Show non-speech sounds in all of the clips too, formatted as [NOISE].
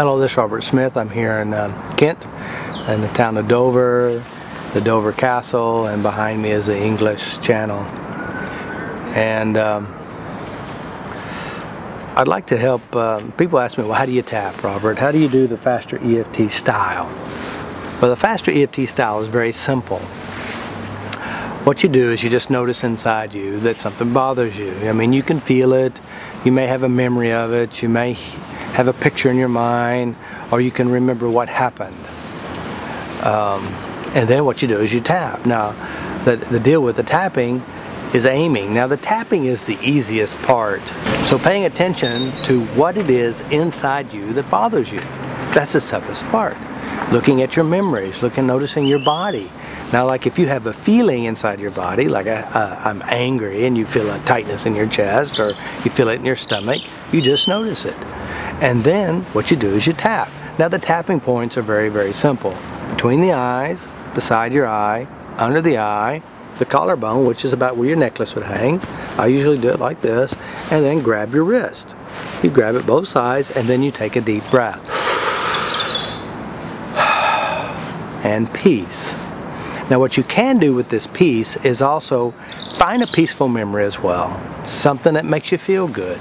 Hello, this is Robert Smith. I'm here in um, Kent, in the town of Dover, the Dover Castle, and behind me is the English Channel. And um, I'd like to help, um, people ask me, well, how do you tap, Robert? How do you do the faster EFT style? Well, the faster EFT style is very simple. What you do is you just notice inside you that something bothers you. I mean, you can feel it, you may have a memory of it, you may have a picture in your mind, or you can remember what happened. Um, and then what you do is you tap. Now, the, the deal with the tapping is aiming. Now the tapping is the easiest part. So paying attention to what it is inside you that bothers you. That's the toughest part. Looking at your memories, looking, noticing your body. Now like if you have a feeling inside your body, like I'm angry and you feel a tightness in your chest or you feel it in your stomach, you just notice it. And then what you do is you tap. Now the tapping points are very, very simple. Between the eyes, beside your eye, under the eye, the collarbone, which is about where your necklace would hang. I usually do it like this. And then grab your wrist. You grab it both sides and then you take a deep breath. [SIGHS] and peace. Now what you can do with this peace is also find a peaceful memory as well. Something that makes you feel good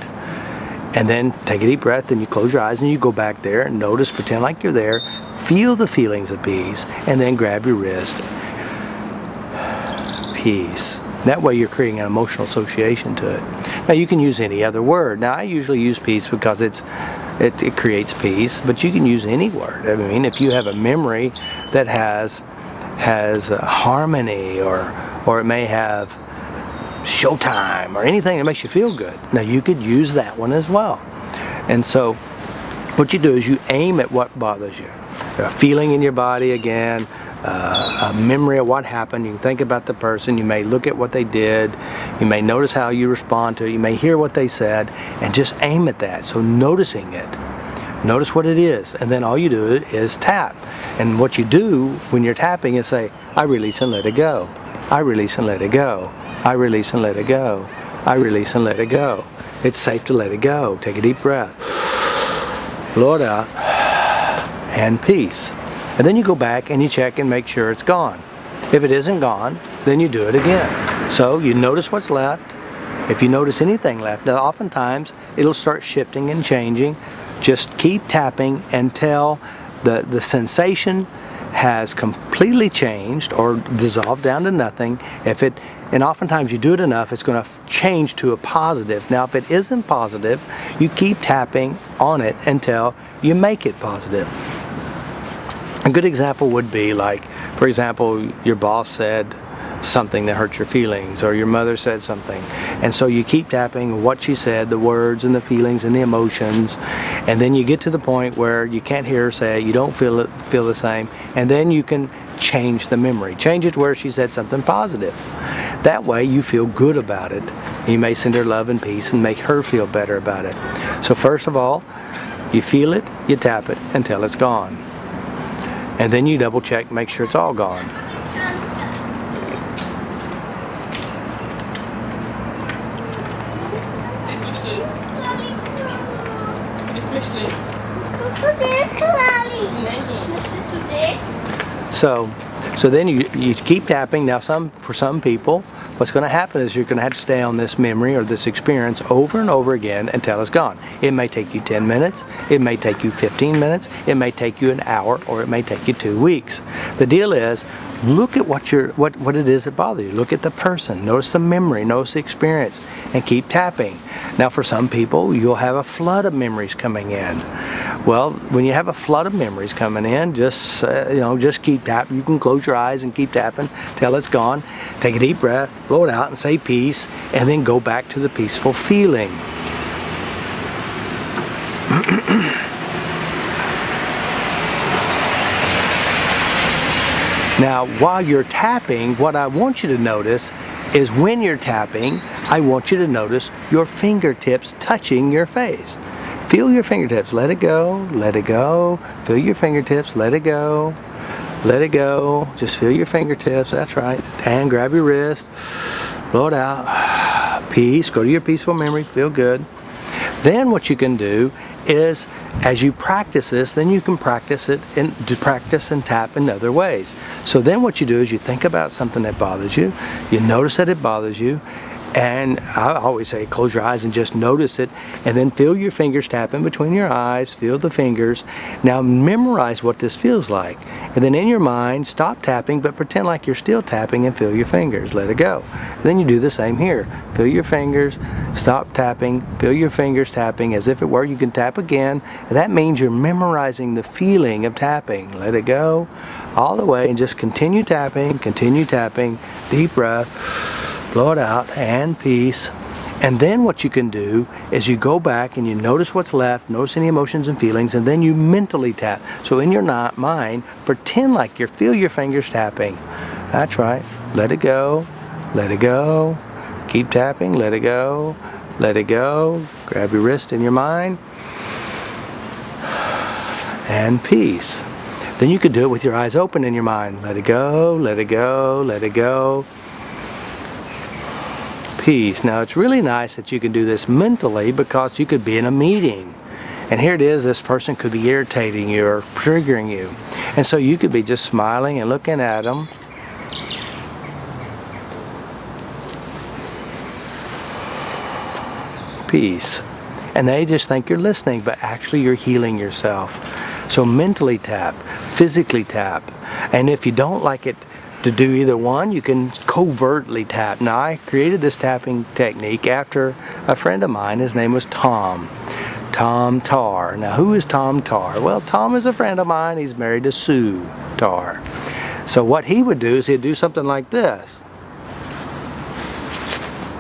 and then take a deep breath and you close your eyes and you go back there and notice, pretend like you're there, feel the feelings of peace, and then grab your wrist. Peace. That way you're creating an emotional association to it. Now you can use any other word. Now I usually use peace because it's it, it creates peace, but you can use any word. I mean, if you have a memory that has has uh, harmony or or it may have Showtime or anything that makes you feel good. Now you could use that one as well. And so what you do is you aim at what bothers you. A feeling in your body again, uh, a memory of what happened. You think about the person. You may look at what they did. You may notice how you respond to it. You may hear what they said and just aim at that. So noticing it. Notice what it is. And then all you do is tap. And what you do when you're tapping is say, I release and let it go. I release and let it go. I release and let it go. I release and let it go. It's safe to let it go. Take a deep breath. Blow it out. And peace. And then you go back and you check and make sure it's gone. If it isn't gone, then you do it again. So you notice what's left. If you notice anything left, now oftentimes it'll start shifting and changing. Just keep tapping until the, the sensation has completely changed or dissolved down to nothing. If it and oftentimes you do it enough, it's going to change to a positive. Now, if it isn't positive, you keep tapping on it until you make it positive. A good example would be like, for example, your boss said something that hurt your feelings, or your mother said something. And so you keep tapping what she said, the words and the feelings and the emotions, and then you get to the point where you can't hear her say it, you don't feel it, feel the same, and then you can change the memory. Change it to where she said something positive. That way you feel good about it. You may send her love and peace and make her feel better about it. So first of all, you feel it, you tap it until it's gone. And then you double check, make sure it's all gone. So so then you, you keep tapping. Now some for some people, what's going to happen is you're going to have to stay on this memory or this experience over and over again until it's gone. It may take you 10 minutes, it may take you 15 minutes, it may take you an hour, or it may take you two weeks. The deal is look at what you're what what it is that bothers you. Look at the person. Notice the memory. Notice the experience. And keep tapping. Now for some people you'll have a flood of memories coming in. Well when you have a flood of memories coming in just uh, you know just keep tapping. You can close your eyes and keep tapping till it's gone. Take a deep breath blow it out and say peace and then go back to the peaceful feeling [CLEARS THROAT] Now, while you're tapping, what I want you to notice is when you're tapping, I want you to notice your fingertips touching your face. Feel your fingertips, let it go, let it go. Feel your fingertips, let it go, let it go. Just feel your fingertips, that's right. And grab your wrist, blow it out. [SIGHS] Peace, go to your peaceful memory, feel good. Then what you can do is as you practice this, then you can practice it and practice and tap in other ways. So then what you do is you think about something that bothers you, you notice that it bothers you, and I always say close your eyes and just notice it and then feel your fingers tapping between your eyes, feel the fingers. Now memorize what this feels like. And then in your mind, stop tapping but pretend like you're still tapping and feel your fingers. Let it go. And then you do the same here. Feel your fingers, stop tapping, feel your fingers tapping as if it were. You can tap again. And that means you're memorizing the feeling of tapping. Let it go all the way and just continue tapping, continue tapping. Deep breath blow it out, and peace. And then what you can do is you go back and you notice what's left, notice any emotions and feelings, and then you mentally tap. So in your mind, pretend like you feel your fingers tapping. That's right. Let it go. Let it go. Keep tapping. Let it go. Let it go. Grab your wrist in your mind. And peace. Then you could do it with your eyes open in your mind. Let it go. Let it go. Let it go peace. Now it's really nice that you can do this mentally because you could be in a meeting and here it is, this person could be irritating you or triggering you. And so you could be just smiling and looking at them. Peace. And they just think you're listening, but actually you're healing yourself. So mentally tap, physically tap. And if you don't like it to do either one, you can covertly tap. Now, I created this tapping technique after a friend of mine. His name was Tom. Tom Tar. Now, who is Tom Tar? Well, Tom is a friend of mine. He's married to Sue Tar. So what he would do is he'd do something like this.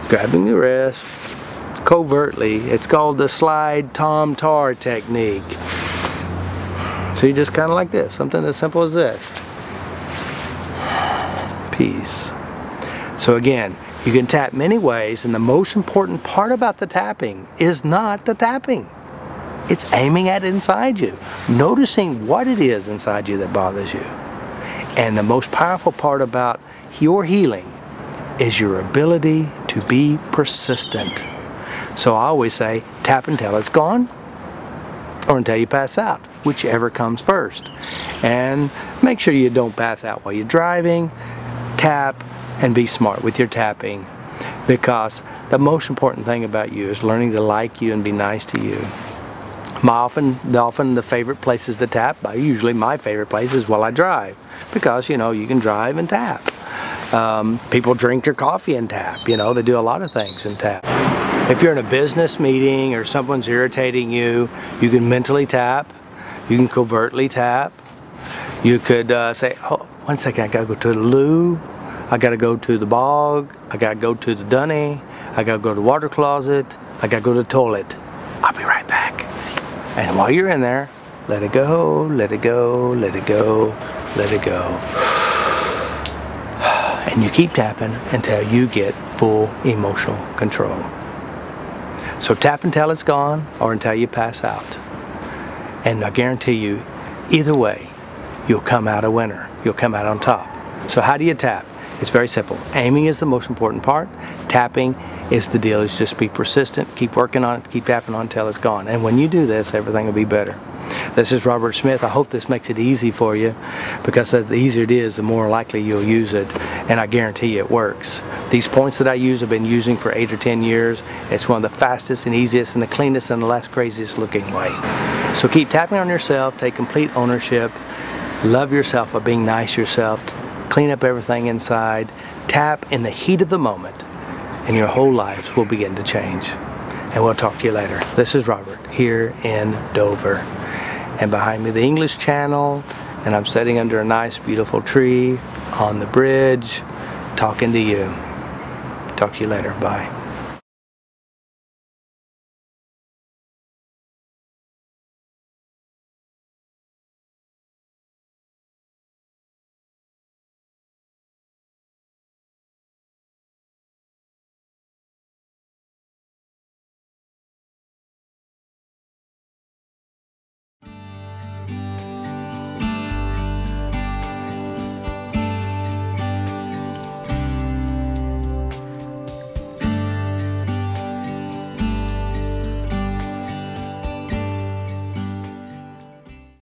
Grabbing the wrist, covertly. It's called the slide Tom Tar technique. So you just kind of like this, something as simple as this So again, you can tap many ways and the most important part about the tapping is not the tapping. It's aiming at inside you, noticing what it is inside you that bothers you. And the most powerful part about your healing is your ability to be persistent. So I always say, tap until it's gone or until you pass out, whichever comes first. And make sure you don't pass out while you're driving tap and be smart with your tapping because the most important thing about you is learning to like you and be nice to you. My often, often the favorite places to tap, usually my favorite place is while I drive because you know you can drive and tap. Um, people drink their coffee and tap, you know, they do a lot of things and tap. If you're in a business meeting or someone's irritating you, you can mentally tap, you can covertly tap, you could uh, say, oh, one second, I gotta go to the loo, I gotta go to the bog, I gotta go to the dunny, I gotta go to the water closet, I gotta go to the toilet. I'll be right back. And while you're in there, let it go, let it go, let it go, let it go. [SIGHS] And you keep tapping until you get full emotional control. So tap until it's gone or until you pass out. And I guarantee you, either way, you'll come out a winner you'll come out on top. So how do you tap? It's very simple. Aiming is the most important part. Tapping is the deal. Is just be persistent, keep working on it, keep tapping on until it's gone. And when you do this, everything will be better. This is Robert Smith. I hope this makes it easy for you because the easier it is, the more likely you'll use it. And I guarantee you it works. These points that I use I've been using for eight or ten years. It's one of the fastest and easiest and the cleanest and the less craziest looking way. So keep tapping on yourself, take complete ownership, Love yourself by being nice yourself. Clean up everything inside. Tap in the heat of the moment, and your whole lives will begin to change. And we'll talk to you later. This is Robert here in Dover. And behind me, the English Channel, and I'm sitting under a nice, beautiful tree on the bridge talking to you. Talk to you later. Bye.